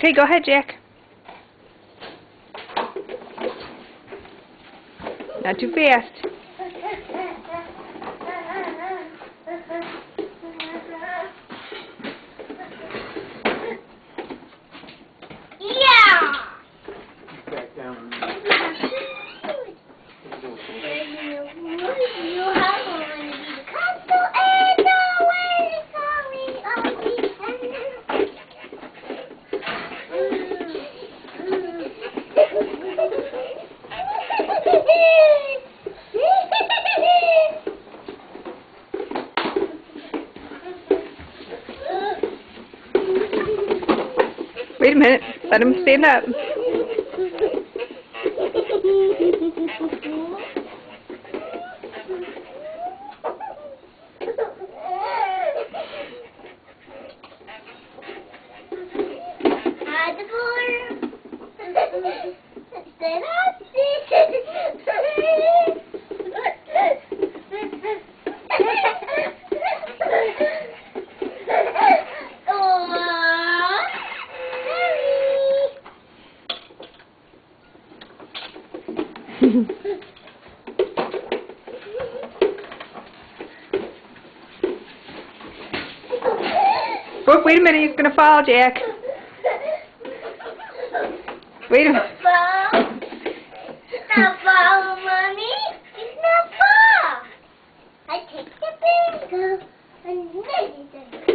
Okay, go ahead, Jack. Not too fast. Yeah! Back down. Wait a minute. Let him stand up. Hide the Oh, wait a minute. He's gonna fall, Jack. Wait a minute. 那你这。